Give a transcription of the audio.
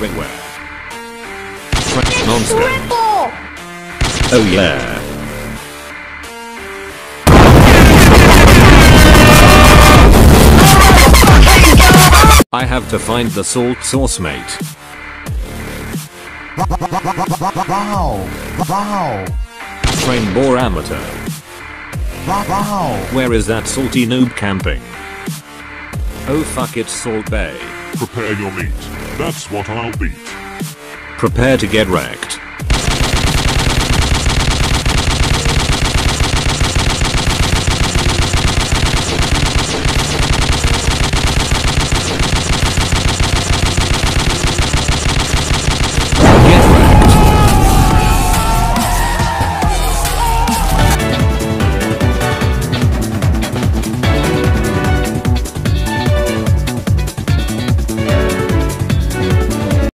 everywhere. French monster. Oh yeah. I have to find the salt source mate. Wow! Wow! Train bore amateur. Wow! Where is that salty noob camping? Oh fuck it's Salt Bae. Prepare your meat. That's what I'll beat. Prepare to get wrecked.